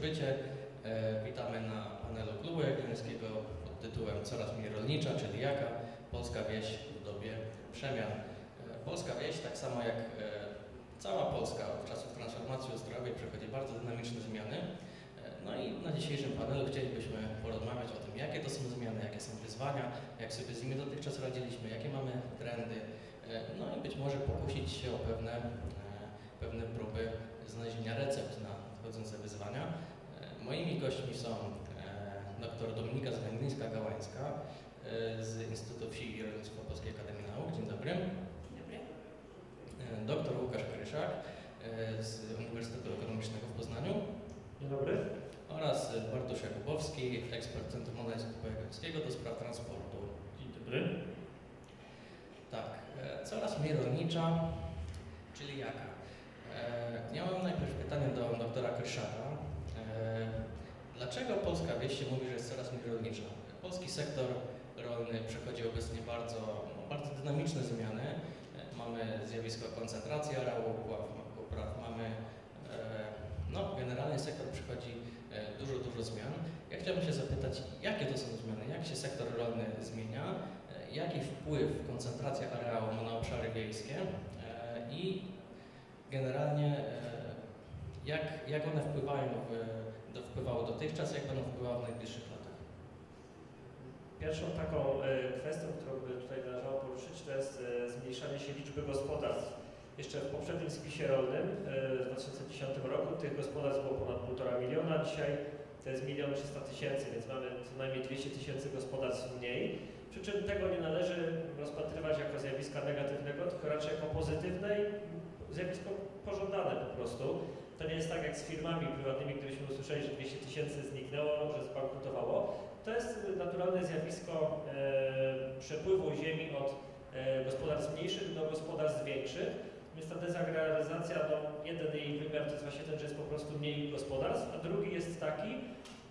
przybycie. E, witamy na panelu klubu jagiellońskiego pod tytułem Coraz mniej rolnicza, czyli jaka polska wieś w dobie przemian. E, polska wieś, tak samo jak e, cała Polska od czasów transformacji ustrojowej przechodzi bardzo dynamiczne zmiany. E, no i na dzisiejszym panelu chcielibyśmy porozmawiać o tym, jakie to są zmiany, jakie są wyzwania, jak sobie z nimi dotychczas radziliśmy, jakie mamy trendy, e, no i być może pokusić się o pewne, e, pewne próby znalezienia recept na nadchodzące wyzwania. Moimi gośćmi są dr Dominika Zwęglińska-Gałańska z Instytutu Wsi i Rolnictwa Polskiej Akademii Nauk. Dzień dobry. Dzień dobry. Dr Łukasz Kryszak z Uniwersytetu Ekonomicznego w Poznaniu. Dzień dobry. Oraz Bartosz Jakubowski, ekspert Centrum Analizy Pojawiowskiego do spraw transportu. Dzień dobry. Tak, coraz mniej rolnicza, czyli jaka? Ja mam najpierw pytanie do doktora Kryszaka. Dlaczego polska wieś się mówi, że jest coraz mniej rolnicza? Polski sektor rolny przechodzi obecnie bardzo, no, bardzo dynamiczne zmiany. Mamy zjawisko koncentracji areału upraw, mamy, e, no generalnie sektor przechodzi e, dużo, dużo zmian. Ja chciałbym się zapytać, jakie to są zmiany, jak się sektor rolny zmienia, e, jaki wpływ koncentracja areału ma na obszary wiejskie i generalnie jak, jak one wpływają w, do, wpływały dotychczas, jak będą wpływały w najbliższych latach? Pierwszą taką e, kwestią, którą by tutaj należało poruszyć, to jest e, zmniejszanie się liczby gospodarstw. Jeszcze w poprzednim spisie rolnym e, w 2010 roku tych gospodarstw było ponad 1,5 miliona, dzisiaj to jest 1 300 tysięcy, więc mamy co najmniej 200 tysięcy gospodarstw mniej. Przy czym tego nie należy rozpatrywać jako zjawiska negatywnego, tylko raczej jako pozytywne zjawisko pożądane po prostu. To nie jest tak jak z firmami prywatnymi, gdybyśmy usłyszeli, że 200 tysięcy zniknęło, że zbankrutowało. To jest naturalne zjawisko e, przepływu ziemi od e, gospodarstw mniejszych do gospodarstw większych. Więc ta dezagraryzacja, no, jeden jej wymiar to jest właśnie ten, że jest po prostu mniej gospodarstw, a drugi jest taki,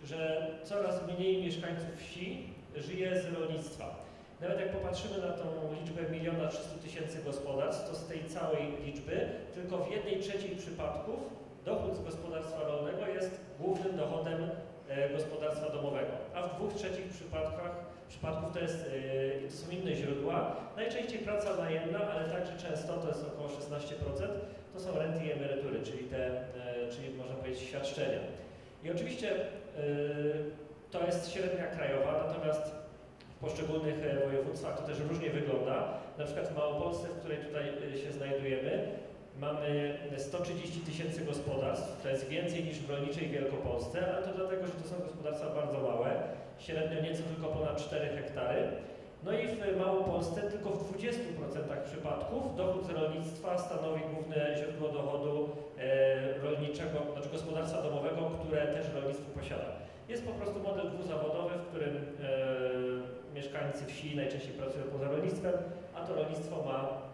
że coraz mniej mieszkańców wsi żyje z rolnictwa. Nawet jak popatrzymy na tą liczbę miliona 300 tysięcy gospodarstw, to z tej całej liczby tylko w jednej trzeciej przypadków dochód z gospodarstwa rolnego jest głównym dochodem e, gospodarstwa domowego, a w dwóch trzecich przypadkach, przypadków to, jest, e, to są inne źródła. Najczęściej praca najemna, ale także często, to jest około 16%, to są renty i emerytury, czyli te, e, czyli można powiedzieć świadczenia. I oczywiście to jest średnia krajowa, natomiast poszczególnych województwach to też różnie wygląda. Na przykład w Małopolsce, w której tutaj się znajdujemy, Mamy 130 tysięcy gospodarstw, to jest więcej niż w rolniczej Wielkopolsce, ale to dlatego, że to są gospodarstwa bardzo małe, średnio nieco tylko ponad 4 hektary. No i w Małopolsce tylko w 20% przypadków dochód z rolnictwa stanowi główne źródło dochodu e, rolniczego, znaczy gospodarstwa domowego, które też rolnictwo posiada. Jest po prostu model dwuzawodowy, w którym e, mieszkańcy wsi najczęściej pracują poza rolnictwem, a to rolnictwo ma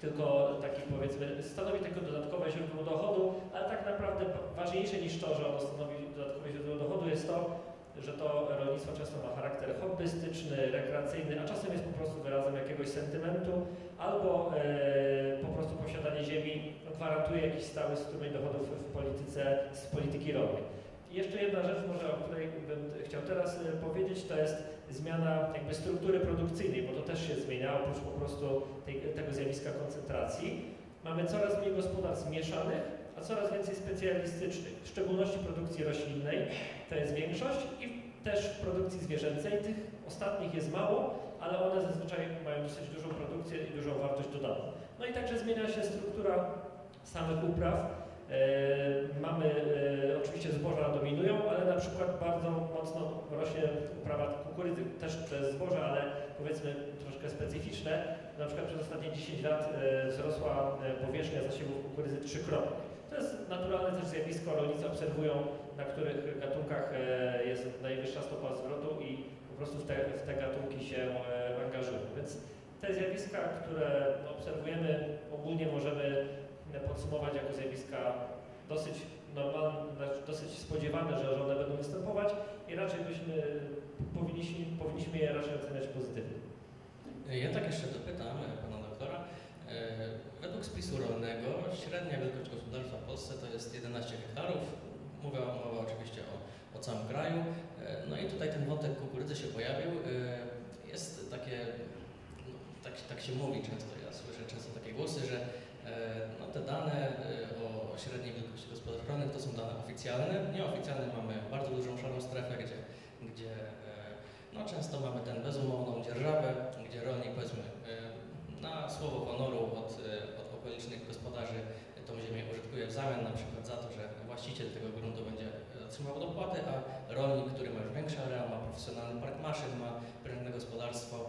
tylko taki powiedzmy, stanowi tylko dodatkowe źródło dochodu, ale tak naprawdę ważniejsze niż to, że ono stanowi dodatkowe źródło dochodu jest to, że to rolnictwo często ma charakter hobbystyczny, rekreacyjny, a czasem jest po prostu wyrazem jakiegoś sentymentu, albo e, po prostu posiadanie ziemi gwarantuje jakiś stały strumień dochodów w polityce, z polityki rolnej. I jeszcze jedna rzecz może, o której bym chciał teraz e, powiedzieć, to jest zmiana jakby struktury produkcyjnej, bo to też się zmienia, oprócz po prostu tej, tego zjawiska koncentracji. Mamy coraz mniej gospodarstw mieszanych, a coraz więcej specjalistycznych, w szczególności produkcji roślinnej, to jest większość i też w produkcji zwierzęcej. Tych ostatnich jest mało, ale one zazwyczaj mają dosyć dużą produkcję i dużą wartość dodaną. No i także zmienia się struktura samych upraw, mamy, e, oczywiście zboża dominują, ale na przykład bardzo mocno rośnie uprawa kukurydzy. Też jest zboże, ale powiedzmy troszkę specyficzne. Na przykład przez ostatnie 10 lat e, wzrosła powierzchnia zasiewów kukurydzy trzykrotnie. To jest naturalne też zjawisko, rolnicy obserwują, na których gatunkach jest najwyższa stopa zwrotu i po prostu w te, w te gatunki się angażują. Więc te zjawiska, które obserwujemy, ogólnie możemy podsumować jako zjawiska dosyć normalne, znaczy dosyć spodziewane, że one będą występować i raczej byśmy, powinniśmy, powinniśmy je raczej oceniać pozytywnie. Ja tak jeszcze dopytam pana doktora. E, według spisu rolnego średnia wielkość gospodarstwa w Polsce to jest 11 hektarów. Mówię mowa oczywiście o, o całym kraju. E, no i tutaj ten wątek kukurydzy się pojawił. E, tak, tak się mówi często, ja słyszę często takie głosy, że e, no, te dane e, o średniej wielkości gospodarstw rolnych to są dane oficjalne. Nieoficjalne mamy bardzo dużą szarą strefę, gdzie, gdzie e, no, często mamy tę bezumowną dzierżawę, gdzie rolnik powiedzmy e, na słowo honoru od, e, od okolicznych gospodarzy tą ziemię użytkuje w zamian na przykład za to, że właściciel tego gruntu będzie e, otrzymywał dopłaty, a rolnik, który ma już większy areał, ma profesjonalny park maszyn, ma prężne gospodarstwo, e,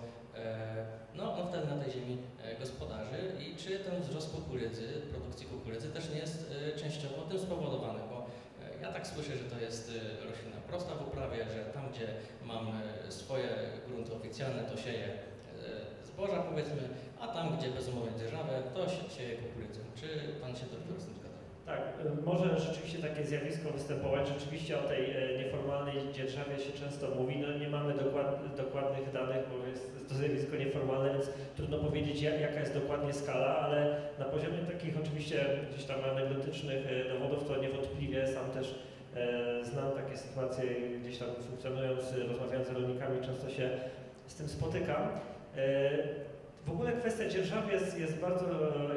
no on wtedy na tej ziemi e, gospodarzy i czy ten wzrost kukurydzy, produkcji kukurydzy też nie jest e, częściowo tym spowodowany, bo e, ja tak słyszę, że to jest e, roślina prosta w uprawie, że tam gdzie mam e, swoje grunty oficjalne, to sieję e, zboża powiedzmy, a tam gdzie bez umowy dzierżawę, to się sieje kukurydzę. Czy pan się doktor z tym? Tak, y, może rzeczywiście takie zjawisko występować. Rzeczywiście o tej e, nieformalnej dzierżawie się często mówi. No nie mamy dokład, dokładnych danych, bo jest to zjawisko nieformalne, więc trudno powiedzieć ja- jaka jest dokładnie skala, ale na poziomie takich oczywiście gdzieś tam anegdotycznych e, dowodów to niewątpliwie sam też e, znam takie sytuacje gdzieś tam funkcjonując, rozmawiając z rolnikami, często się z tym spotykam. W ogóle kwestia dzierżawy jest, jest bardzo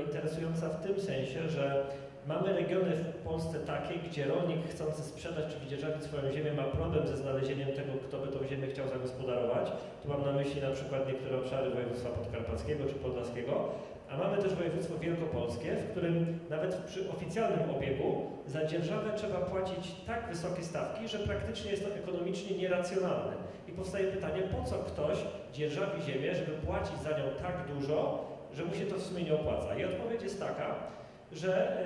interesująca w tym sensie, że Mamy regiony w Polsce takie, gdzie rolnik chcący sprzedać czy wydzierżawić swoją ziemię ma problem ze znalezieniem tego, kto by tą ziemię chciał zagospodarować. Tu mam na myśli na przykład niektóre obszary województwa podkarpackiego czy podlaskiego, a mamy też województwo wielkopolskie, w którym nawet przy oficjalnym obiegu za dzierżawę trzeba płacić tak wysokie stawki, że praktycznie jest to ekonomicznie nieracjonalne. I powstaje pytanie, po co ktoś dzierżawi ziemię, żeby płacić za nią tak dużo, że mu się to w sumie nie opłaca. I odpowiedź jest taka, że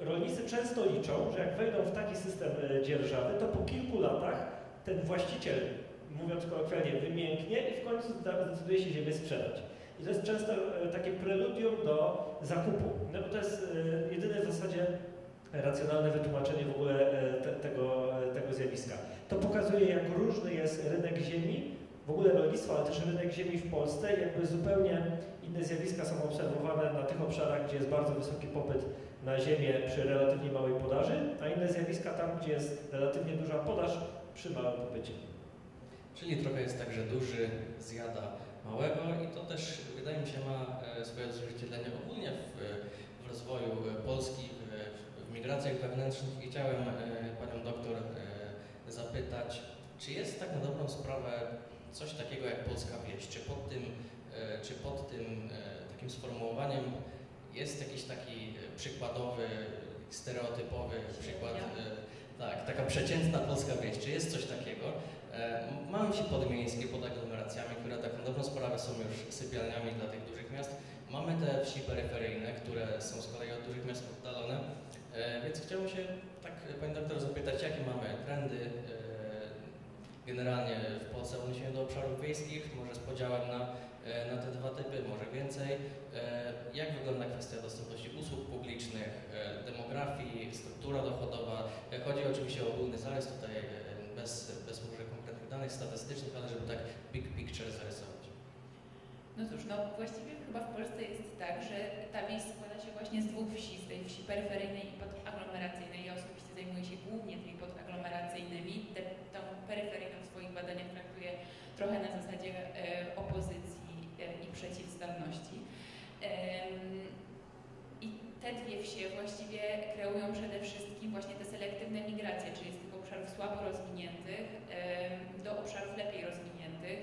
e, rolnicy często liczą, że jak wejdą w taki system e, dzierżawy, to po kilku latach ten właściciel, mówiąc kolokwialnie, wymięknie i w końcu zdecyduje się ziemię sprzedać. I to jest często e, takie preludium do zakupu. No bo to jest jedyne w zasadzie racjonalne wytłumaczenie w ogóle te, tego, tego zjawiska. To pokazuje, jak różny jest rynek ziemi, w ogóle rolnictwa, ale też rynek ziemi w Polsce. Jakby zupełnie inne zjawiska są obserwowane na tych obszarach, gdzie jest bardzo wysoki popyt na ziemię przy relatywnie małej podaży, a inne zjawiska tam, gdzie jest relatywnie duża podaż przy małym popycie. Czyli trochę jest tak, że duży zjada małego i to też wydaje mi się ma e, swoje odzwierciedlenie ogólnie w, w rozwoju e, Polski, w, w migracjach wewnętrznych i chciałem e, Panią doktor zapytać, czy jest tak na dobrą sprawę coś takiego jak polska wieś? Czy pod tym, e, czy pod tym e, takim sformułowaniem jest jakiś taki e, przykładowy, stereotypowy przykład, tak, taka przeciętna polska wieś, czy jest coś takiego? Mamy wsi podmiejskie pod aglomeracjami, które tak na dobrą sprawę są już sypialniami dla tych dużych miast. Mamy te wsi peryferyjne, które są z kolei od dużych miast oddalone. Więc chciałbym się tak Pani doktor zapytać, jakie mamy trendy generalnie w Polsce odniesieniu do obszarów wiejskich, może z podziałem na, e, na te dwa typy, może więcej. E, Jak wygląda kwestia dostępności usług publicznych, e, demografii, struktura dochodowa? Chodzi oczywiście o ogólny zarys tutaj bez, bez może konkretnych danych statystycznych, ale żeby tak big picture zarysować. No cóż, no właściwie chyba w Polsce jest tak, że ta wieś składa się właśnie z dwóch wsi, z tej wsi peryferyjnej i podaglomeracyjnej. Ja osobiście zajmuję się głównie tymi podaglomeracyjnymi. Te, peryferyjną w swoich badaniach traktuję trochę na zasadzie e, opozycji e, i przeciwstawności. I te dwie wsie właściwie kreują przede wszystkim właśnie te selektywne migracje, czyli z tych obszarów słabo rozwiniętych do obszarów lepiej rozwiniętych.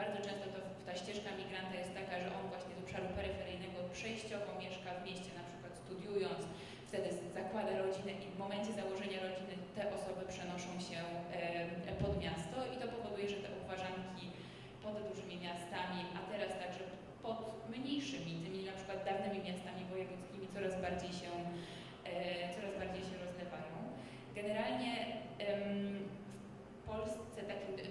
Bardzo często to ta ścieżka migranta jest taka, że on właśnie z obszaru peryferyjnego przejściowo mieszka w mieście, na przykład studiując, wtedy zakłada rodzinę i w momencie założenia rodziny te osoby przenoszą się em, pod miasto i to powoduje, że te obwarzanki pod dużymi miastami, a teraz także pod mniejszymi, tymi na przykład dawnymi miastami wojewódzkimi coraz bardziej się, e, coraz bardziej się rozlewają. Generalnie w Polsce,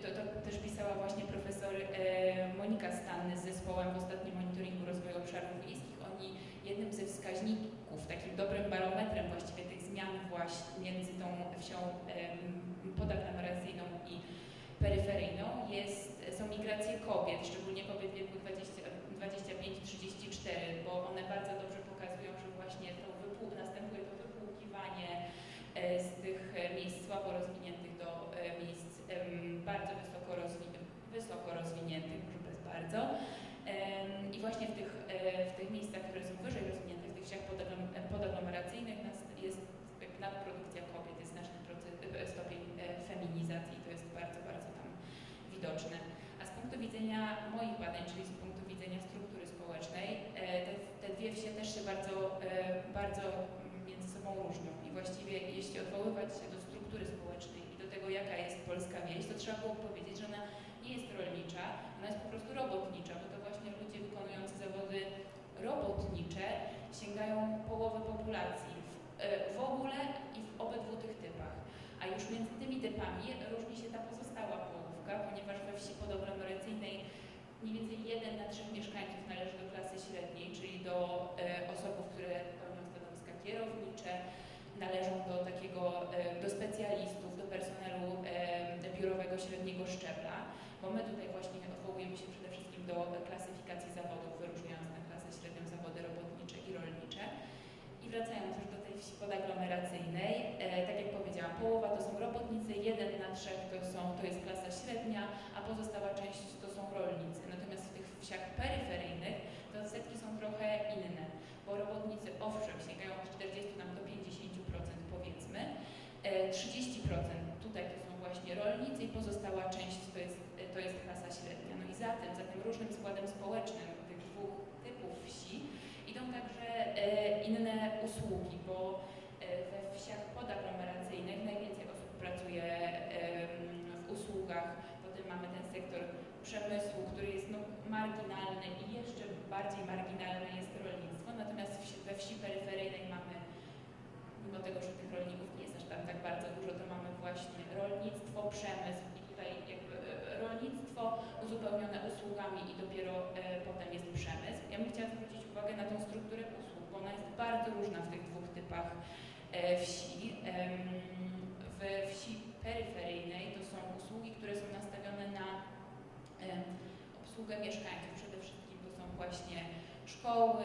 to, to też pisała właśnie profesor e, Monika Stanny z zespołem w ostatnim monitoringu rozwoju obszarów wiejskich. Oni jednym ze wskaźników, takim dobrym barometrem właściwie tych zmian właśnie między tą wsią em, podaglomeracyjną i peryferyjną jest, są migracje kobiet, szczególnie kobiet wieku 25-34, bo one bardzo dobrze pokazują, że właśnie to następuje to wypłukiwanie e, z tych e, miejsc słabo rozwiniętych do e, miejsc bardzo wysoko, rozwi wysoko rozwiniętych, może bez bardzo. I właśnie w tych, w tych miejscach, które są wyżej rozwinięte, w tych wsiach podaglomeracyjnych jest nadprodukcja kobiet, jest znaczny stopień feminizacji i to jest bardzo, bardzo tam widoczne widzenia moich badań, czyli z punktu widzenia struktury społecznej, e, te, te dwie wsie też się bardzo, e, bardzo między sobą różnią. I właściwie jeśli odwoływać się do struktury społecznej i do tego, jaka jest polska wieś, to trzeba było powiedzieć, że ona nie jest rolnicza, ona jest po prostu robotnicza, bo to właśnie ludzie wykonujący zawody robotnicze sięgają połowy populacji w, e, w ogóle i w obydwu tych typach. A już między tymi typami różni się ta pozostała ponieważ we wsi podaglomeracyjnej mniej więcej jeden na trzech mieszkańców należy do klasy średniej, czyli do e, osób, które pełnią stanowiska kierownicze, należą do takiego, e, do specjalistów, do personelu e, biurowego średniego szczebla, bo my tutaj właśnie odwołujemy się przede wszystkim do klasyfikacji zawodów, wyróżniając na klasę średnią zawody robotnicze i rolnicze. I wracając już do wsi podaglomeracyjnej, e, tak jak powiedziałam, połowa to są robotnicy, jeden na trzech to, są, to jest klasa średnia, a pozostała część to są rolnicy. Natomiast w tych wsiach peryferyjnych te odsetki są trochę inne, bo robotnicy owszem sięgają od 40 nam do 50% powiedzmy, e, 30% tutaj to są właśnie rolnicy i pozostała część to jest, to jest klasa średnia. No i za tym, za tym różnym składem społecznym tych dwóch typów wsi idą także e, inne usługi, bo e, we wsiach podaglomeracyjnych najwięcej osób pracuje w usługach, potem mamy ten sektor przemysłu, który jest no, marginalny i jeszcze bardziej marginalne jest rolnictwo, natomiast we wsi peryferyjnej mamy, mimo tego, że tych rolników nie jest aż tam tak bardzo dużo, to mamy właśnie rolnictwo, przemysł i tutaj jakby e, rolnictwo uzupełnione usługami i dopiero potem jest przemysł. Ja bym chciała zwrócić uwagę na tą strukturę usług, bo ona jest bardzo różna w tych dwóch typach e, wsi. W wsi peryferyjnej to są usługi, które są nastawione na obsługę mieszkańców. Przede wszystkim to są właśnie szkoły,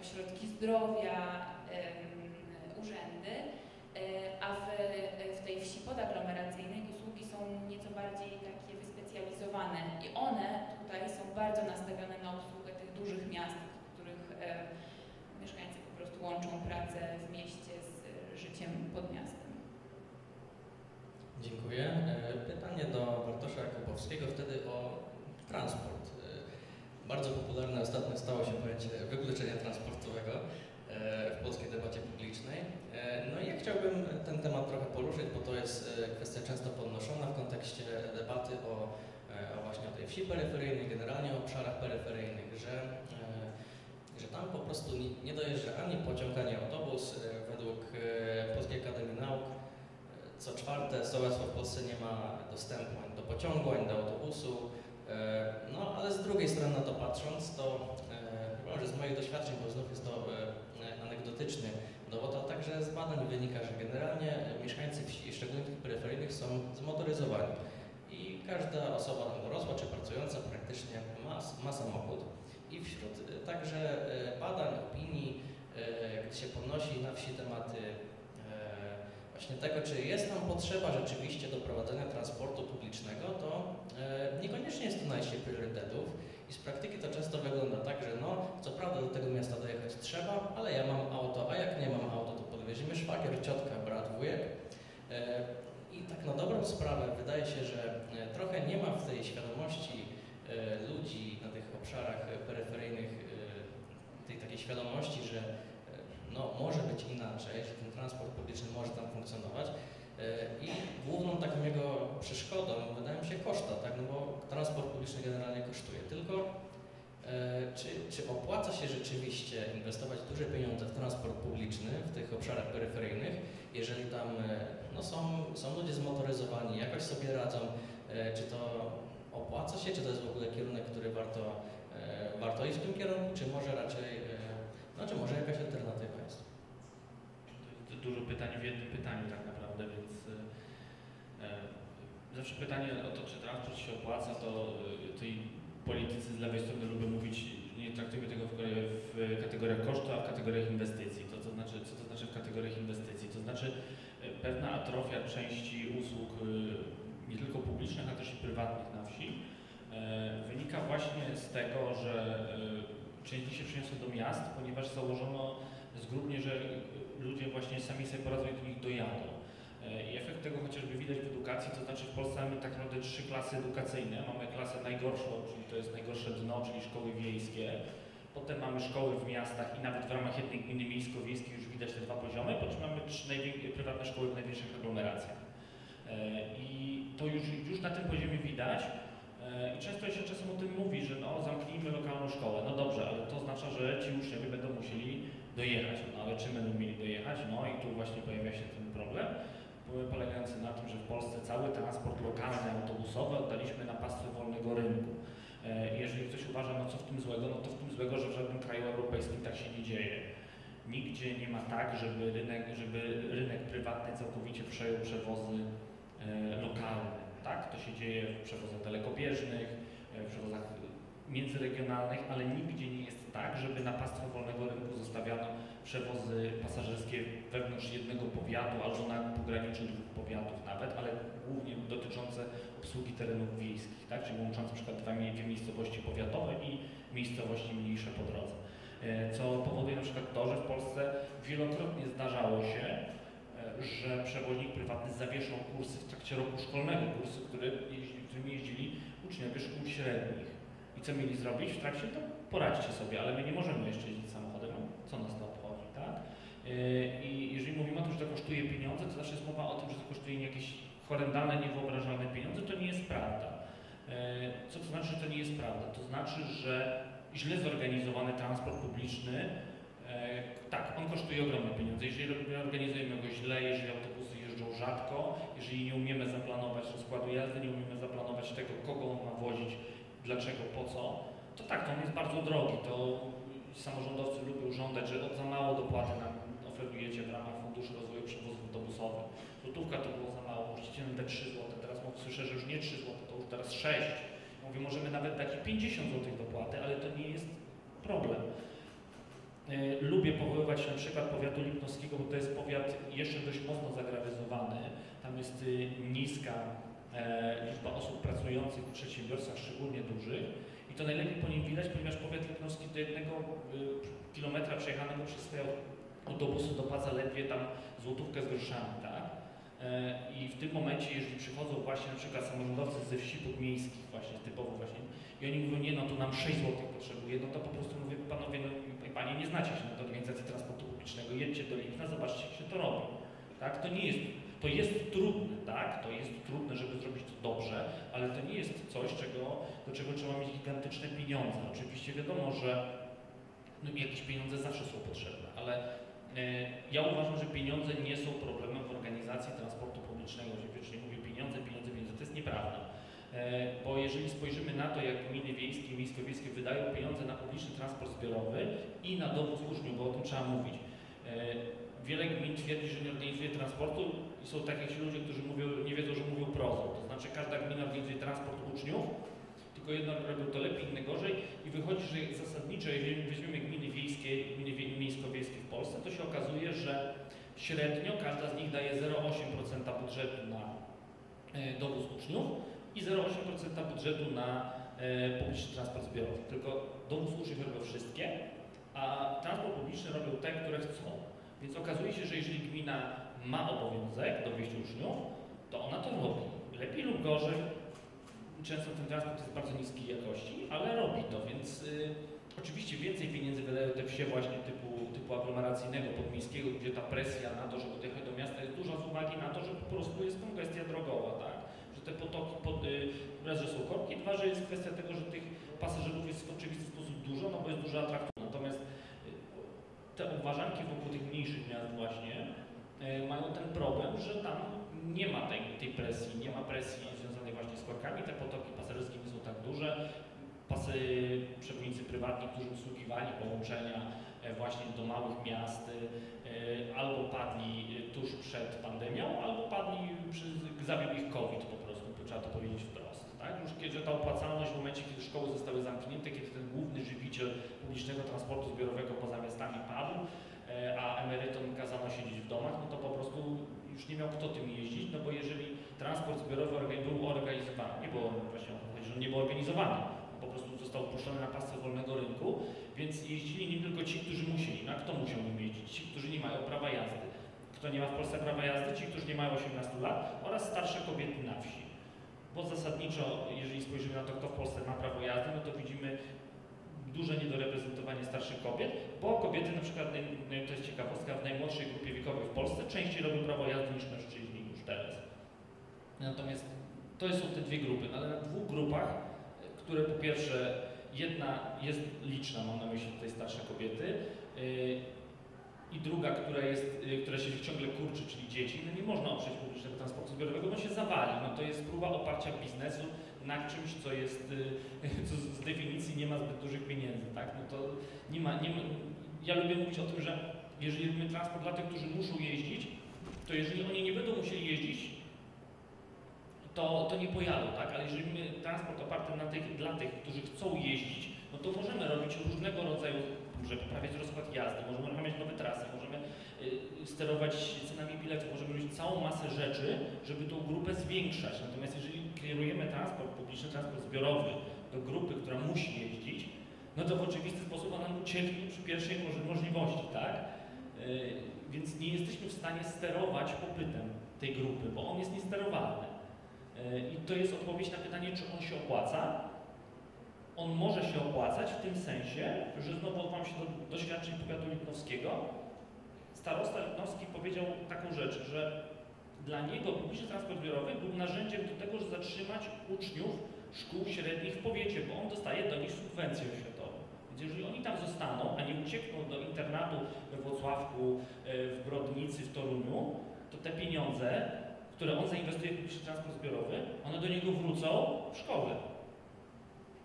ośrodki zdrowia, urzędy, e, a w, w tej wsi podaglomeracyjnej usługi są nieco bardziej takie wyspecjalizowane i one tutaj są bardzo nastawione na obsługę dużych miast, w których e, mieszkańcy po prostu łączą pracę w mieście z e, życiem pod miastem. Dziękuję. E, Pytanie do Bartosza Jakubowskiego wtedy o transport. Bardzo popularne ostatnio stało się pojęcie wykluczenia transportowego w polskiej debacie publicznej. No i ja chciałbym ten temat trochę poruszyć, bo to jest kwestia często podnoszona w kontekście debaty o właśnie o tej wsi peryferyjnej, generalnie o obszarach peryferyjnych, że, e, że tam po prostu nie- dojeżdża ani pociąg, ani autobus. E, Według e, Polskiej Akademii Nauk co czwarte sołectwo w Polsce nie ma dostępu ani do pociągu, ani do autobusu. E, No ale z drugiej strony na to patrząc, to e, że z moich doświadczeń, bo znów jest to e, anegdotyczny dowód, a także z badań wynika, że generalnie mieszkańcy wsi, szczególnie tych peryferyjnych, są zmotoryzowani. Każda osoba dorosła czy pracująca praktycznie ma, ma samochód. I wśród e, także e, badań, opinii, e, gdy się podnosi na wsi tematy właśnie tego, czy jest tam potrzeba rzeczywiście do prowadzenia transportu publicznego, to niekoniecznie jest to najście priorytetów i z praktyki to często wygląda tak, że no, co prawda do tego miasta dojechać trzeba, ale ja mam auto, a jak nie mam auto, to podwieziemy szwagier, ciotka, brat, wujek. I tak na dobrą sprawę wydaje się, że e, trochę nie ma w tej świadomości e, ludzi na tych obszarach peryferyjnych e, tej takiej świadomości, że no, może być inaczej, że ten transport publiczny może tam funkcjonować. I główną taką jego przeszkodą wydają się koszta, tak? no bo transport publiczny generalnie kosztuje. Tylko czy, czy opłaca się rzeczywiście inwestować duże pieniądze w transport publiczny w tych obszarach peryferyjnych, jeżeli tam e, no, są, są ludzie zmotoryzowani, jakoś sobie radzą, e, czy to opłaca się, czy to jest w ogóle kierunek, który warto, e, warto iść w tym kierunku, czy może raczej e, znaczy, może jakaś alternatywa jest. To dużo pytań w jednym pytaniu tak naprawdę, więc e, zawsze pytanie o to, czy transport się opłaca, to e, tej politycy z lewej strony lubią mówić, nie traktujmy tego w, w kategoriach kosztu, a w kategoriach inwestycji. To, to znaczy, co to znaczy w kategoriach inwestycji? To znaczy e, pewna atrofia części usług e, nie tylko publicznych, ale też i prywatnych na wsi e, wynika właśnie z tego, że część się przeniosła do miast, ponieważ założono zgrubnie, że ludzie właśnie sami sobie poradzą i do nich dojadą. I efekt tego edukacji, to znaczy w Polsce mamy tak naprawdę trzy klasy edukacyjne. Mamy klasę najgorszą, czyli to jest najgorsze dno, czyli szkoły wiejskie. Potem mamy szkoły w miastach i nawet w ramach jednej gminy miejsko-wiejskiej już widać te dwa poziomy, po czym mamy trzy prywatne szkoły w największych aglomeracjach. E, I to już, już na tym poziomie widać. E, I często się czasem o tym mówi, że no zamknijmy lokalną szkołę. No dobrze, ale to oznacza, że ci uczniowie będą musieli dojechać. No ale czym będą mieli dojechać? No i tu właśnie pojawia się ten problem, po- polegający na tym, że w Polsce cały transport lokalny, autobusowy oddaliśmy na pastwę wolnego rynku. E, Jeżeli ktoś uważa, no co w tym złego, no to w tym złego, że w żadnym kraju europejskim tak się nie dzieje. Nigdzie nie ma tak, żeby rynek, żeby rynek prywatny całkowicie przejął przewozy e, lokalne. Tak? To się dzieje w przewozach dalekobieżnych, e, w przewozach międzyregionalnych, ale nigdzie nie jest tak, żeby na pastwę wolnego rynku zostawiano przewozy pasażerskie wewnątrz jednego powiatu albo na pograniczu dwóch powiatów nawet, ale głównie dotyczące obsługi terenów wiejskich, tak? czyli na przykład dwa, dwie miejscowości powiatowe i miejscowości mniejsze po drodze. E, Co powoduje na przykład to, że w Polsce wielokrotnie zdarzało się, e, że przewoźnik prywatny zawieszał kursy w trakcie roku szkolnego, kursy, które którymi jeździli uczniowie szkół średnich. I co mieli zrobić w trakcie? To poradźcie sobie, ale my nie możemy jeszcze jeździć samochodem, co nas to obchodzi, tak? Yy, I jeżeli mówimy o tym, że to kosztuje pieniądze, to zawsze jest mowa o tym, że to kosztuje jakieś horrendalne, niewyobrażalne pieniądze, to nie jest prawda. Yy, Co to znaczy, że to nie jest prawda? To znaczy, że źle zorganizowany transport publiczny, yy, tak, on kosztuje ogromne pieniądze. Jeżeli organizujemy go źle, jeżeli autobusy jeżdżą rzadko, jeżeli nie umiemy zaplanować rozkładu jazdy, nie umiemy zaplanować tego, kogo on ma wozić, dlaczego, po co, to tak, to on jest bardzo drogi. To samorządowcy lubią żądać, że od za mało dopłaty nam oferujecie w ramach Funduszu Rozwoju Przewozów Autobusowych. Złotówka to było za mało, musicie nam dać 3 zł. Teraz słyszę, że już nie 3 zł, to już teraz 6. Mówię, możemy nawet dać i 50 zł dopłaty, ale to nie jest problem. E, Lubię powoływać na przykład powiatu lipnowskiego, bo to jest powiat jeszcze dość mocno zagrawyzowany. Tam jest y, niska liczba osób pracujących w przedsiębiorstwach, szczególnie dużych. I to najlepiej po nim widać, ponieważ powiat lipnowski do jednego y, kilometra przejechanego przez swoje autobusy dopłaca ledwie tam złotówkę z groszami, tak? E, I w tym momencie, jeżeli przychodzą właśnie na przykład samorządowcy ze wsi podmiejskich, właśnie typowo właśnie, i oni mówią, nie no, tu nam 6 zł potrzebuje, no to po prostu mówię, panowie, no i panie nie znacie się na organizacji transportu publicznego, jedźcie do Lipna, zobaczcie, jak się to robi. Tak? To nie jest, to jest trudne, tak? To jest trudne, żeby zrobić to dobrze, ale to nie jest coś, czego, do czego trzeba mieć gigantyczne pieniądze. Oczywiście wiadomo, że no, jakieś pieniądze zawsze są potrzebne, ale e, ja uważam, że pieniądze nie są problemem w organizacji transportu publicznego. Wiecznie mówię pieniądze, pieniądze, pieniądze. To jest nieprawda. E, Bo jeżeli spojrzymy na to, jak gminy wiejskie i miejsko-wiejskie wydają pieniądze na publiczny transport zbiorowy i na dowóz uczniów, bo o tym trzeba mówić. E, Wiele gmin twierdzi, że nie organizuje transportu i są takie ludzie, którzy mówią, nie wiedzą, że mówią prozą. To znaczy każda gmina organizuje transport uczniów, tylko jedno robią to lepiej, inne gorzej i wychodzi, że zasadniczo, jeżeli weźmiemy gminy wiejskie gminy wie- miejsko-wiejskie w Polsce, to się okazuje, że średnio każda z nich daje 0,8% budżetu na e, dowóz uczniów i 0,8% budżetu na e, publiczny transport zbiorowy. Tylko dowóz uczniów robią wszystkie, a transport publiczny robią te, które chcą. Więc okazuje się, że jeżeli gmina ma obowiązek dowieść uczniów, to ona to robi. Lepiej lub gorzej. Często ten transport jest bardzo niskiej jakości, ale robi to, więc y, oczywiście więcej pieniędzy wydają te wsie właśnie typu, typu aglomeracyjnego, podmiejskiego, gdzie ta presja na to, żeby dojechać do miasta jest duża z uwagi na to, że po prostu jest kongestia drogowa, tak? Że te potoki, pod, y, raz, że są korki, dwa, że jest kwestia tego, że tych pasażerów jest w oczywisty sposób dużo, no bo jest duża atrakcja. Te uważanki wokół tych mniejszych miast właśnie y, mają ten problem, że tam nie ma tej, tej presji, nie ma presji związanej właśnie z korkami, te potoki pasażerskie nie są tak duże, pasy przewodnicy prywatni, którzy obsługiwali połączenia e, właśnie do małych miast, e, albo padli e, tuż przed pandemią, albo padli przez zabił ich COVID po prostu, trzeba to powiedzieć wprost. Tak? Już kiedy ta opłacalność w momencie, kiedy szkoły zostały zamknięte, kiedy ten główny żywiciel publicznego transportu zbiorowego poza miastami padł, e, a emerytom kazano siedzieć w domach, no to po prostu już nie miał kto tym jeździć, no bo jeżeli transport zbiorowy był organizowany, nie było właśnie nie był organizowany, po prostu został puszczony na pastwę wolnego rynku, więc jeździli nie tylko ci, którzy musieli, no kto musiał jeździć? Ci, którzy nie mają prawa jazdy. kto nie ma w Polsce prawa jazdy, ci, którzy nie mają 18 lat oraz starsze kobiety na wsi. Bo zasadniczo, jeżeli spojrzymy na to, kto w Polsce ma prawo jazdy, no to widzimy duże niedoreprezentowanie starszych kobiet, bo kobiety na przykład, to jest ciekawostka, w najmłodszej grupie wiekowej w Polsce częściej robią prawo jazdy niż mężczyźni już teraz. Natomiast to są te dwie grupy, ale na dwóch grupach, które po pierwsze jedna jest liczna, mam na myśli tutaj starsze kobiety, yy, i druga, która, jest, yy, która się ciągle kurczy, czyli dzieci, no nie można oprzeć publicznego transportu zbiorowego, bo się zawali. No to jest próba oparcia biznesu na czymś, co jest, yy, co z definicji nie ma zbyt dużych pieniędzy, tak? No to nie ma, nie ma, ja lubię mówić o tym, że jeżeli robimy transport dla tych, którzy muszą jeździć, to jeżeli oni nie będą musieli jeździć, to, to nie pojadą, tak? Ale jeżeli mamy transport oparty na tych, dla tych, którzy chcą jeździć, no to możemy robić różnego rodzaju, możemy poprawiać rozkład jazdy, możemy uruchamiać nowe trasy, możemy y, sterować cenami biletów, możemy robić całą masę rzeczy, żeby tą grupę zwiększać. Natomiast jeżeli kierujemy transport publiczny, transport zbiorowy do grupy, która musi jeździć, no to w oczywisty sposób ona ucieknie przy pierwszej możliwości, tak? Y, Więc nie jesteśmy w stanie sterować popytem tej grupy, bo on jest niesterowalny. Y, I to jest odpowiedź na pytanie, czy on się opłaca. On może się opłacać w tym sensie, że znowu odwołam się do doświadczeń powiatu litnowskiego. Starosta litnowski powiedział taką rzecz, że dla niego publiczny transport zbiorowy był narzędziem do tego, żeby zatrzymać uczniów szkół średnich w powiecie, bo on dostaje do nich subwencję oświatową. Więc jeżeli oni tam zostaną, a nie uciekną do internatu we Włocławku, e, w Brodnicy, w Toruniu, to te pieniądze, które on zainwestuje w publiczny transport zbiorowy, one do niego wrócą w szkołę.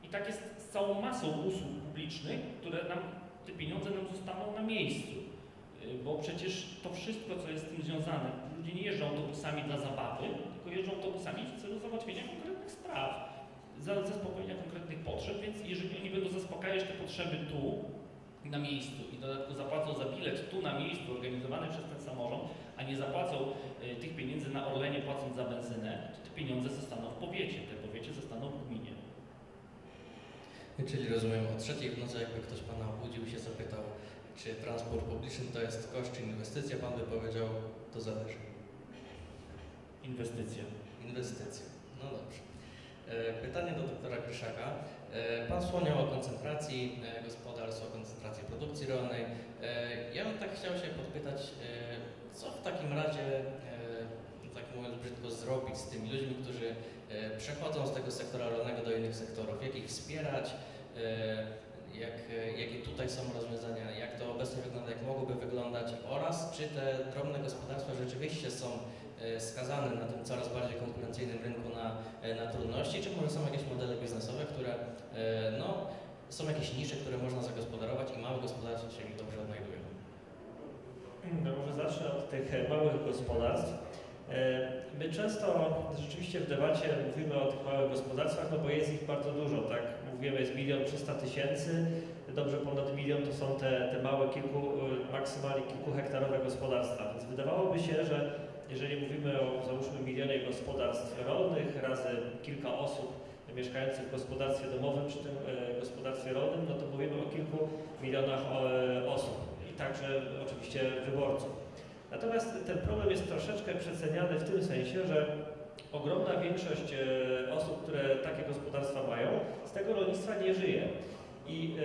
I tak jest z całą masą usług publicznych, które nam, te pieniądze nam zostaną na miejscu. Y, Bo przecież to wszystko, co jest z tym związane, ludzie nie jeżdżą autobusami dla zabawy, tylko jeżdżą autobusami w celu załatwienia konkretnych spraw, za- zaspokojenia konkretnych potrzeb, więc jeżeli oni będą zaspokajać te potrzeby tu, na miejscu i dodatkowo zapłacą za bilet tu na miejscu organizowany przez ten samorząd, a nie zapłacą y, tych pieniędzy na Orlenie płacąc za benzynę, to te pieniądze zostaną w powiecie, te powiecie zostaną w gminie. Czyli rozumiem, o trzeciej w nocy jakby ktoś Pana obudził się zapytał, czy transport publiczny to jest koszt czy inwestycja, Pan by powiedział, to zależy. Inwestycje. Inwestycja. No dobrze. E, Pytanie do doktora Kryszaka. E, Pan wspomniał o koncentracji e, gospodarstw, o koncentracji produkcji rolnej. Ja bym tak chciał się podpytać, co w takim razie, tak mówiąc brzydko, zrobić z tymi ludźmi, którzy przechodzą z tego sektora rolnego do innych sektorów? Jak ich wspierać? Jak, jakie tutaj są rozwiązania? Jak to obecnie wygląda? Jak mogłoby wyglądać? Oraz czy te drobne gospodarstwa rzeczywiście są e, skazane na tym coraz bardziej konkurencyjnym rynku na, e, na trudności, czy może są jakieś modele biznesowe, które e, no, są jakieś nisze, które można zagospodarować i małe gospodarstwa się w nich dobrze odnajdują. No może zacznę od tych małych gospodarstw. My często rzeczywiście w debacie mówimy o tych małych gospodarstwach, no bo jest ich bardzo dużo, tak? Mówimy, jest milion trzysta tysięcy, dobrze ponad milion to są te, te małe, kilku, maksymalnie kilkuhektarowe gospodarstwa. Więc wydawałoby się, że jeżeli mówimy o załóżmy milionie gospodarstw rolnych razy kilka osób mieszkających w gospodarstwie domowym czy tym e, gospodarstwie rolnym, no to mówimy o kilku milionach e, osób i także oczywiście wyborców. Natomiast ten problem jest troszeczkę przeceniany w tym sensie, że ogromna większość e, osób, które takie gospodarstwa mają, z tego rolnictwa nie żyje. I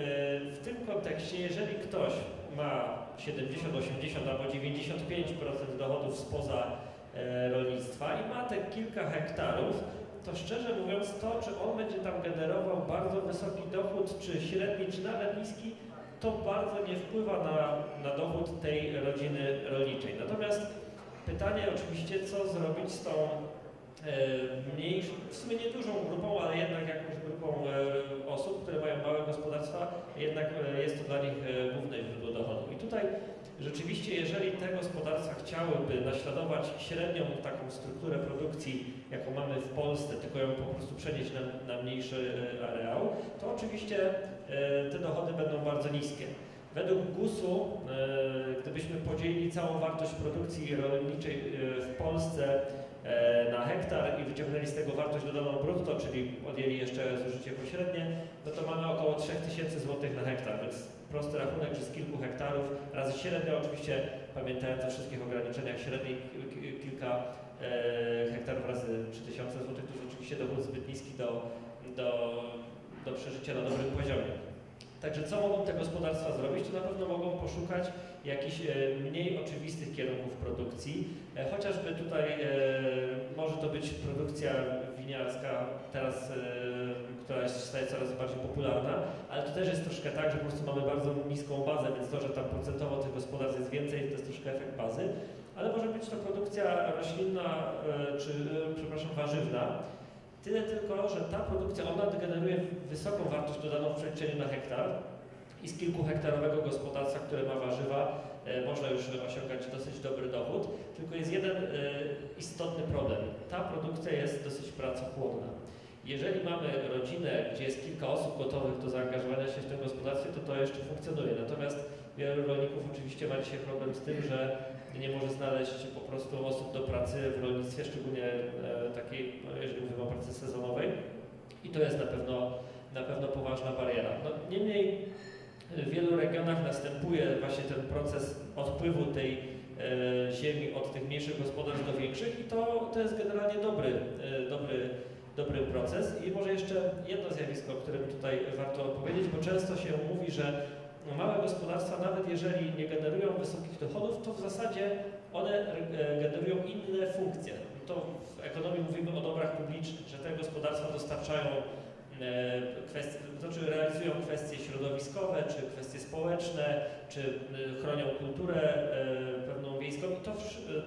w tym kontekście, jeżeli ktoś ma 70, 80 albo 95% dochodów spoza e, rolnictwa i ma te kilka hektarów, to szczerze mówiąc to, czy on będzie tam generował bardzo wysoki dochód, czy średni, czy nawet niski, to bardzo nie wpływa na, na dochód tej rodziny rolniczej. Natomiast pytanie oczywiście, co zrobić z tą mniejszą, w sumie niedużą grupą, ale jednak jakąś grupą e, osób, które mają małe gospodarstwa, jednak e, jest to dla nich e, główne źródło dochodu. I tutaj rzeczywiście, jeżeli te gospodarstwa chciałyby naśladować średnią taką strukturę produkcji, jaką mamy w Polsce, tylko ją po prostu przenieść na, na mniejszy e, areał, to oczywiście e, te dochody będą bardzo niskie. Według GUS-u, e, gdybyśmy podzielili całą wartość produkcji rolniczej e, w Polsce e, na hektar i wyciągnęli z tego wartość dodaną brutto, czyli odjęli jeszcze zużycie pośrednie, no to mamy około 3000 zł na hektar, więc prosty rachunek, że z kilku hektarów razy średnio oczywiście pamiętając o wszystkich ograniczeniach średniej ki- kilka e, hektarów razy 3000 zł, to jest oczywiście dochód zbyt niski do, do, do przeżycia na dobrym poziomie. Także co mogą te gospodarstwa zrobić? To na pewno mogą poszukać jakichś e, mniej oczywistych kierunków produkcji. E, Chociażby tutaj e, może to być produkcja winiarska teraz, która jest, staje coraz bardziej popularna, ale to też jest troszkę tak, że po prostu mamy bardzo niską bazę, więc to, że tam procentowo tych gospodarstw jest więcej, to jest troszkę efekt bazy. Ale może być to produkcja roślinna czy, przepraszam, warzywna. Tyle tylko, że ta produkcja, ona generuje wysoką wartość dodaną w przeliczeniu na hektar i z kilkuhektarowego gospodarstwa, które ma warzywa, e, można już osiągać dosyć dobry dochód. Tylko jest jeden e, istotny problem. Ta produkcja jest dosyć pracochłonna. Jeżeli mamy rodzinę, gdzie jest kilka osób gotowych do zaangażowania się w tym gospodarstwie, to to jeszcze funkcjonuje. Natomiast wielu rolników oczywiście ma dzisiaj problem z tym, że nie może znaleźć po prostu osób do pracy w rolnictwie, szczególnie e, takiej, no, jeżeli mówimy o pracy sezonowej. I to jest na pewno, na pewno poważna bariera. No, niemniej w wielu regionach następuje właśnie ten proces odpływu tej e, ziemi od tych mniejszych gospodarstw do większych i to, to jest generalnie dobry, e, dobry, dobry proces. I może jeszcze jedno zjawisko, o którym tutaj warto powiedzieć, bo często się mówi, że małe gospodarstwa, nawet jeżeli nie generują wysokich dochodów, to w zasadzie one e, generują inne funkcje. To w ekonomii mówimy o dobrach publicznych, że te gospodarstwa dostarczają kwestie, to znaczy realizują kwestie środowiskowe, czy kwestie społeczne, czy e, chronią kulturę e, pewną wiejską. To,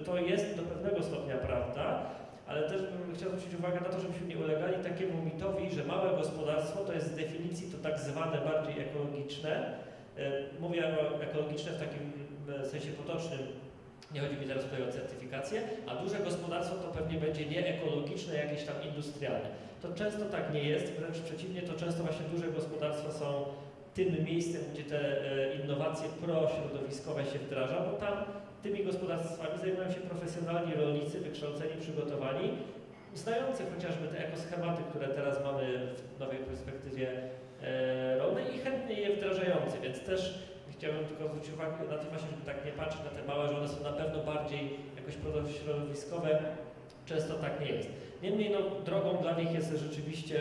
to jest do pewnego stopnia prawda, ale też bym chciał zwrócić uwagę na to, żebyśmy nie ulegali takiemu mitowi, że małe gospodarstwo to jest z definicji to tak zwane bardziej ekologiczne. E, Mówię ekologiczne w takim e, sensie potocznym, nie chodzi mi teraz tutaj o certyfikację, a duże gospodarstwo to pewnie będzie nieekologiczne, jakieś tam industrialne. To często tak nie jest, wręcz przeciwnie, to często właśnie duże gospodarstwa są tym miejscem, gdzie te e, innowacje prośrodowiskowe się wdraża, bo tam tymi gospodarstwami zajmują się profesjonalni rolnicy, wykształceni, przygotowani, znający chociażby te ekoschematy, które teraz mamy w nowej perspektywie e, rolnej i chętnie je wdrażający, więc też chciałbym tylko zwrócić uwagę na to właśnie, żeby tak nie patrzeć na te małe, że one są na pewno bardziej jakoś środowiskowe. Często tak nie jest. Niemniej no, drogą dla nich jest rzeczywiście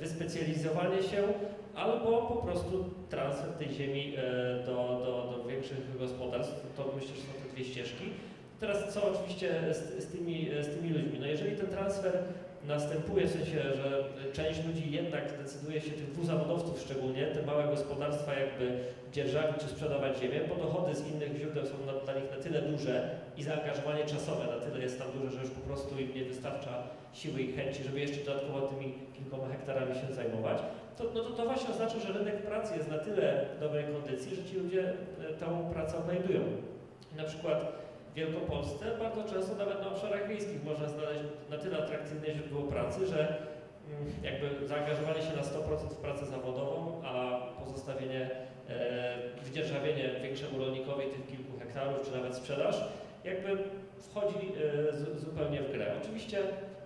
wyspecjalizowanie się albo po prostu transfer tej ziemi e, do, do, do większych gospodarstw. To myślę, że są te dwie ścieżki. Teraz co oczywiście z, z, tymi, z tymi ludźmi? No jeżeli ten transfer następuje w sensie, że część ludzi jednak decyduje się, tych dwuzawodowców szczególnie, te małe gospodarstwa jakby dzierżawić czy sprzedawać ziemię, bo dochody z innych źródeł są dla nich na tyle duże i zaangażowanie czasowe na tyle jest tam duże, że już po prostu im nie wystarcza siły i chęci, żeby jeszcze dodatkowo tymi kilkoma hektarami się zajmować, to, no to, to właśnie oznacza, że rynek pracy jest na tyle dobrej kondycji, że ci ludzie e, tą pracę odnajdują. Na przykład w Wielkopolsce bardzo często nawet na obszarach wiejskich można znaleźć na tyle atrakcyjne źródło pracy, że mm, jakby zaangażowanie się na 100% w pracę zawodową, a pozostawienie, e, wdzierżawienie większemu rolnikowi tych kilku hektarów, czy nawet sprzedaż, jakby wchodzi e, z, zupełnie w grę. Oczywiście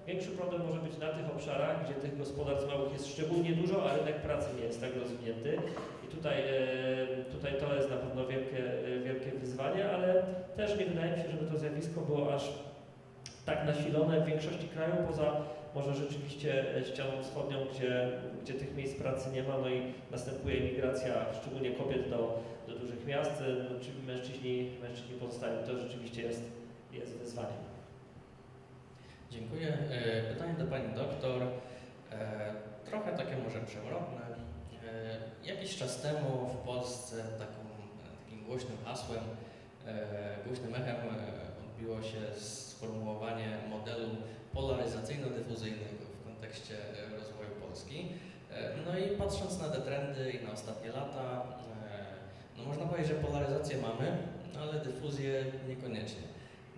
większy problem może być na tych obszarach, gdzie tych gospodarstw małych jest szczególnie dużo, a rynek pracy nie jest tak rozwinięty. Tutaj, e, tutaj to jest na pewno wielkie, e, wielkie wyzwanie, ale też nie wydaje mi się, żeby to zjawisko było aż tak nasilone w większości krajów, poza może rzeczywiście e, ścianą wschodnią, gdzie, gdzie tych miejsc pracy nie ma, no i następuje migracja szczególnie kobiet do, do dużych miast, no, czyli mężczyźni, mężczyźni pozostają. To rzeczywiście jest, jest. Dziękuję. Pytanie do Pani Doktor. Trochę takie może przewrotne. E, Jakiś czas temu w Polsce taką, takim głośnym hasłem, e, głośnym echem e, odbiło się sformułowanie modelu polaryzacyjno-dyfuzyjnego w kontekście e, rozwoju Polski. E, No i patrząc na te trendy i na ostatnie lata, e, no można powiedzieć, że polaryzację mamy, ale dyfuzję niekoniecznie.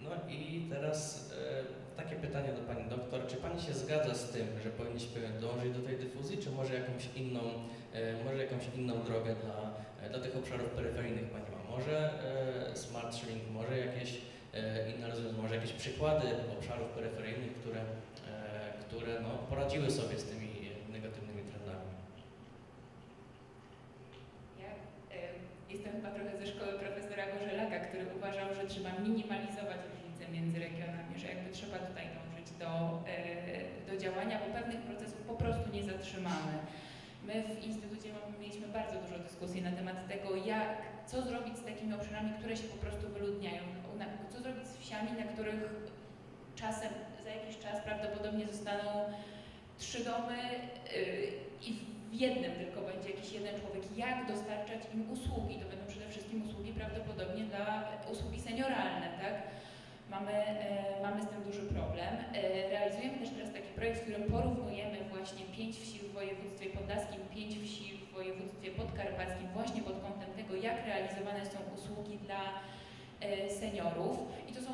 No i teraz e, takie pytanie do Pani Doktor. Czy Pani się zgadza z tym, że powinniśmy dążyć do tej dyfuzji, czy może jakąś inną, e, może jakąś inną drogę dla, e, dla tych obszarów peryferyjnych Pani ma? Może e, smart shrink, może jakieś inne rozwiązania, może jakieś przykłady obszarów peryferyjnych, które, które no, poradziły sobie z tymi e, negatywnymi trendami? Ja em, jestem chyba trochę ze szkoły profesora Gorzelaka, który uważał, że trzeba trzeba tutaj dążyć do, e, do działania, bo pewnych procesów po prostu nie zatrzymamy. My w Instytucie mieliśmy bardzo dużo dyskusji na temat tego, jak, co zrobić z takimi obszarami, które się po prostu wyludniają, co zrobić z wsiami, na których czasem, za jakiś czas prawdopodobnie zostaną trzy domy yy, i w jednym tylko będzie jakiś jeden człowiek. Jak dostarczać im usługi? To będą przede wszystkim usługi prawdopodobnie dla usługi senioralne, tak? Mamy, e, mamy z tym duży problem. E, realizujemy też teraz taki projekt, w którym porównujemy właśnie pięć wsi w województwie podlaskim, pięć wsi w województwie podkarpackim właśnie pod kątem tego, jak realizowane są usługi dla e, seniorów. I to są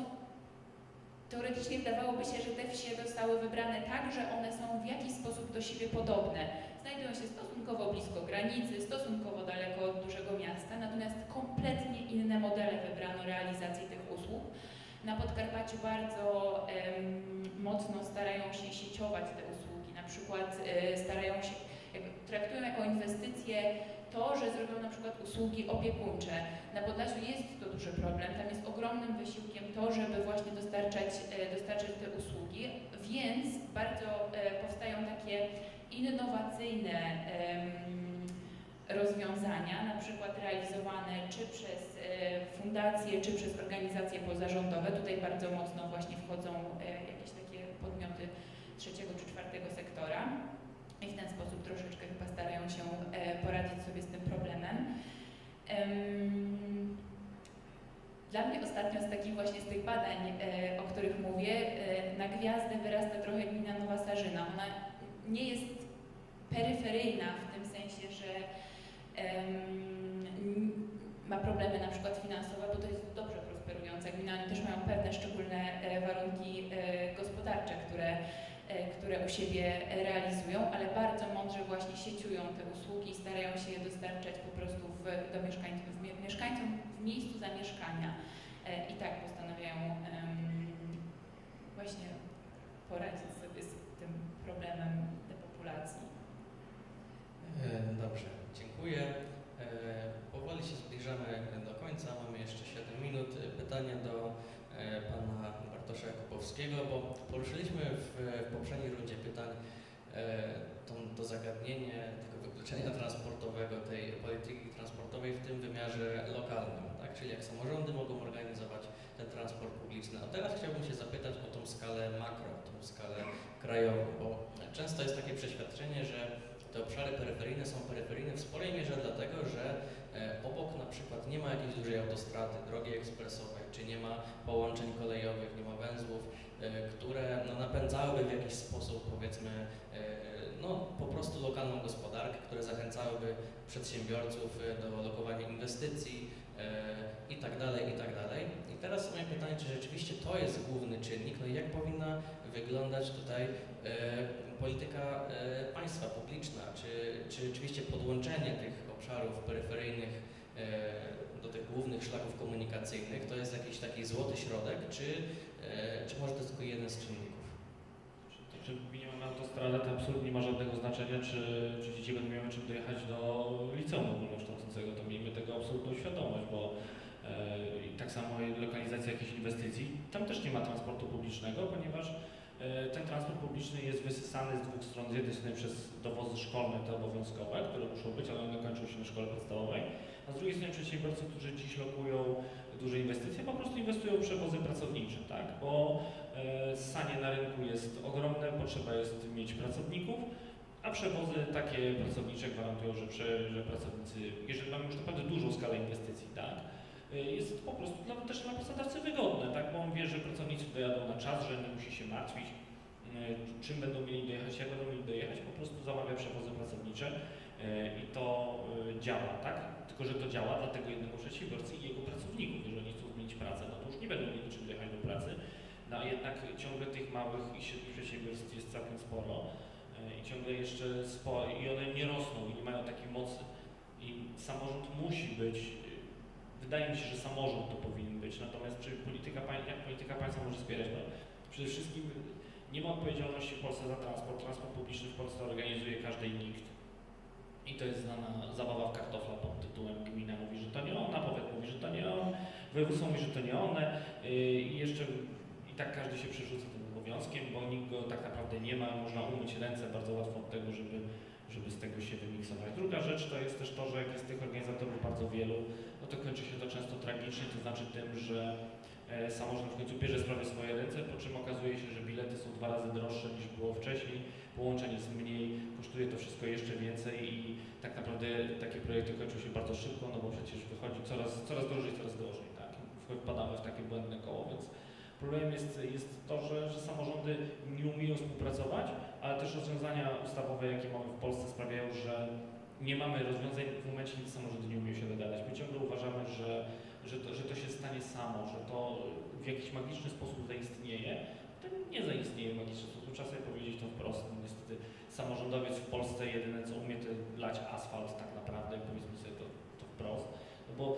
teoretycznie wydawałoby się, że te wsie zostały wybrane tak, że one są w jakiś sposób do siebie podobne. Znajdują się stosunkowo blisko granicy, stosunkowo daleko od dużego miasta, natomiast kompletnie inne modele wybrano realizacji tych usług. Na Podkarpaciu bardzo mocno starają się sieciować te usługi, na przykład e, starają się, traktują jako inwestycje to, że zrobią na przykład usługi opiekuńcze. Na Podlasiu jest to duży problem, tam jest ogromnym wysiłkiem to, żeby właśnie dostarczać, e, dostarczać te usługi, więc bardzo e, powstają takie innowacyjne rozwiązania, na przykład realizowane czy przez e, fundacje, czy przez organizacje pozarządowe. Tutaj bardzo mocno właśnie wchodzą e, jakieś takie podmioty trzeciego czy czwartego sektora i w ten sposób troszeczkę chyba starają się e, poradzić sobie z tym problemem. Em, Dla mnie ostatnio z takich właśnie z tych badań, o których mówię, na gwiazdę wyrasta trochę gmina Nowa Sarzyna. Ona nie jest peryferyjna w tym sensie, że ma problemy na przykład finansowe, bo to jest dobrze prosperująca gmina. Oni też mają pewne szczególne e, warunki e, gospodarcze, które, e, które u siebie realizują, ale bardzo mądrze właśnie sieciują te usługi i starają się je dostarczać po prostu w, do mieszkańców, w mie- mieszkańcom w miejscu zamieszkania. I tak postanawiają em, właśnie poradzić sobie z tym problemem depopulacji. E, Dobrze, dziękuję. E, Powoli się zbliżamy do końca, mamy jeszcze 7 minut. E, Pytania do e, pana Bartosza Jakubowskiego, bo poruszyliśmy w, w poprzedniej rundzie pytań e, to, to zagadnienie tego wykluczenia transportowego, tej polityki transportowej w tym wymiarze lokalnym, tak? czyli jak samorządy mogą organizować ten transport publiczny. A teraz chciałbym się zapytać o tą skalę makro, tą skalę krajową, bo często jest takie przeświadczenie, że te obszary peryferyjne są peryferyjne w sporej mierze dlatego, że e, obok na przykład nie ma jakiejś dużej autostrady, drogi ekspresowej, czy nie ma połączeń kolejowych, nie ma węzłów, e, które no, napędzałyby w jakiś sposób powiedzmy e, no, po prostu lokalną gospodarkę, które zachęcałyby przedsiębiorców do lokowania inwestycji i tak dalej, i tak dalej. I teraz moje pytanie, czy rzeczywiście to jest główny czynnik, no i jak powinna wyglądać tutaj e, polityka e, państwa publiczna, czy, czy rzeczywiście podłączenie tych obszarów peryferyjnych e, do tych głównych szlaków komunikacyjnych to jest jakiś taki złoty środek, czy, e, czy może to jest tylko jeden z czynników? Czy gminie mamy autostradę, to absolutnie nie ma żadnego znaczenia, czy, czy dzieci będą miały czym dojechać do liceum ogólnokształcącego, to miejmy tego absolutną świadomość, bo e, i tak samo lokalizacja jakichś inwestycji, tam też nie ma transportu publicznego, ponieważ e, ten transport publiczny jest wysysany z dwóch stron, z jednej strony przez dowozy szkolne, te obowiązkowe, które muszą być, ale one kończą się na szkole podstawowej, a z drugiej strony przedsiębiorcy, którzy dziś lokują duże inwestycje, po prostu inwestują w przewozy pracownicze, tak? Bo e, sanie na rynku jest ogromne, potrzeba jest mieć pracowników, a przewozy takie pracownicze gwarantują, że, prze, że pracownicy, jeżeli mamy już naprawdę dużą skalę inwestycji, tak? e, Jest po prostu dla, też dla pracodawcy wygodne, tak? Bo on wie, że pracownicy dojadą na czas, że nie musi się martwić, e, czym będą mieli dojechać, jak będą mieli dojechać, po prostu zamawia przewozy pracownicze i to e, działa, tak? Tylko, że to działa dla tego jednego przedsiębiorcy i jego pracowników. Jeżeli chcą zmienić pracę, no to już nie będą mieli czym dojechać do pracy. No a jednak ciągle tych małych i średnich przedsiębiorstw jest całkiem sporo e, i ciągle jeszcze sporo i one nie rosną i nie mają takiej mocy. I samorząd musi być, e, wydaje mi się, że samorząd to powinien być, natomiast czy polityka, jak polityka państwa może wspierać? No, przede wszystkim nie ma odpowiedzialności w Polsce za transport. Transport publiczny w Polsce organizuje każdy i nikt. I to jest znana zabawa w kartofla pod tytułem gmina mówi, że to nie ona, powiat mówi, że to nie on, województwo mówi, że to nie one yy, i jeszcze i tak każdy się przerzuca tym obowiązkiem, bo nikt go tak naprawdę nie ma, można umyć ręce bardzo łatwo od tego, żeby, żeby z tego się wymiksować. Druga rzecz to jest też to, że jak jest tych organizatorów bardzo wielu, no to kończy się to często tragicznie, to znaczy tym, że samorząd w końcu bierze sprawę w swoje ręce, po czym okazuje się, że bilety są dwa razy droższe niż było wcześniej, połączeń jest mniej, kosztuje to wszystko jeszcze więcej i tak naprawdę takie projekty kończą się bardzo szybko, no bo przecież wychodzi coraz, coraz drożej, coraz drożej, tak? Wpadamy w takie błędne koło, więc problemem jest, jest to, że, że samorządy nie umieją współpracować, ale też rozwiązania ustawowe, jakie mamy w Polsce sprawiają, że nie mamy rozwiązań w momencie, kiedy samorządy nie umieją się dogadać. My ciągle uważamy, że, że, to, że to się stanie samo, że to w jakiś magiczny sposób zaistnieje. To nie zaistnieje w magiczny sposób. Trzeba sobie powiedzieć to wprost. No, niestety samorządowiec w Polsce jedyne co umie to lać asfalt tak naprawdę, powiedzmy sobie to, to wprost. No bo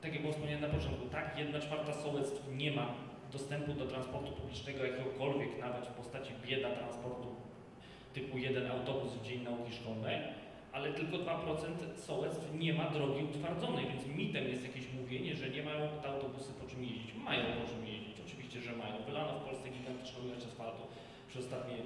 tak jak było wspomniane na początku, tak, jedna czwarta sołectw nie ma dostępu do transportu publicznego jakiegokolwiek, nawet w postaci bieda transportu typu jeden autobus w dzień nauki szkolnej, ale tylko 2% sołectw nie ma drogi utwardzonej, więc mitem jest jakieś mówienie, że nie mają te autobusy po czym jeździć. Mają po czym jeździć, oczywiście, że mają. Wylano w Polsce gigantyczną ilość asfaltu przez ostatnie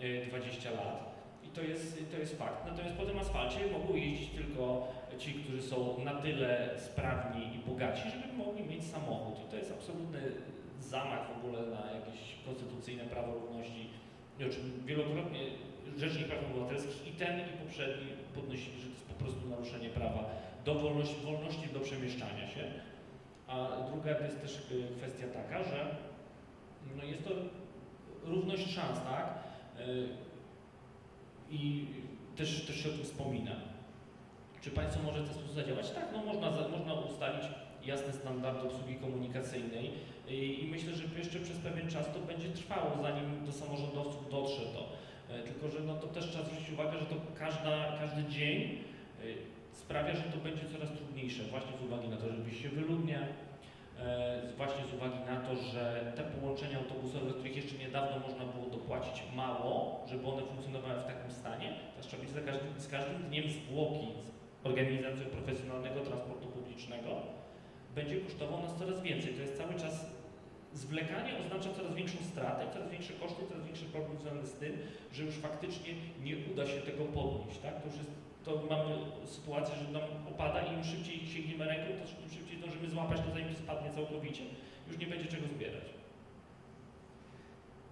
e, 20 lat i to jest, to jest fakt. Natomiast po tym asfalcie mogą jeździć tylko ci, którzy są na tyle sprawni i bogaci, żeby mogli mieć samochód. I to jest absolutny zamach w ogóle na jakieś konstytucyjne prawo równości. O czym wielokrotnie Rzecznik Praw Obywatelskich i ten i poprzedni podnosili, że to jest po prostu naruszenie prawa do wolności, wolności do przemieszczania się. A druga jest też y, kwestia taka, że no jest to równość szans, tak? Y, I też, też się o tym wspomina. Czy Państwo może w ten sposób zadziałać? Tak, no można, można ustalić jasne standardy obsługi komunikacyjnej i, i myślę, że jeszcze przez pewien czas to będzie trwało, zanim do samorządowców dotrze to. E, Tylko, że no to też trzeba zwrócić uwagę, że to każda, każdy dzień e, sprawia, że to będzie coraz trudniejsze, właśnie z uwagi na to, że się wyludnia, e, właśnie z uwagi na to, że te połączenia autobusowe, których jeszcze niedawno można było dopłacić mało, żeby one funkcjonowały w takim stanie, teraz trzeba być każdym, z każdym dniem zwłoki z organizacją profesjonalnego transportu publicznego będzie kosztował nas coraz więcej. To jest cały czas zwlekanie oznacza coraz większą stratę, coraz większe koszty, coraz większy problem związany z tym, że już faktycznie nie uda się tego podnieść. Tak? To już jest, to mamy sytuację, że nam opada i im szybciej sięgniemy ręką, to tym szybciej dążymy złapać to zanim to spadnie całkowicie. Już nie będzie czego zbierać.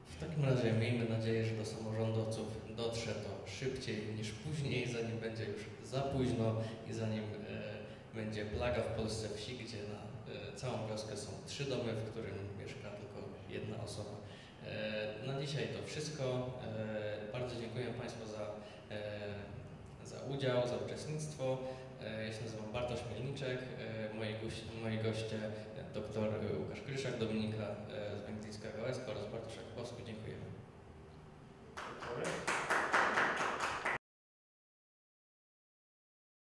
W takim razie miejmy nadzieję, że do samorządowców dotrze to szybciej niż później, zanim będzie już za późno i zanim e, będzie plaga w Polsce wsi, gdzie na e, całą wioskę są trzy domy, w którym jedna osoba. E, na dzisiaj to wszystko. E, bardzo dziękuję Państwu za, e, za udział, za uczestnictwo. Ja się nazywam Bartosz Mielniczek, moi, moi goście dr Łukasz Kryszak, Dominika z Węgierskiego OSP oraz Bartosz Kowalski. Dziękujemy.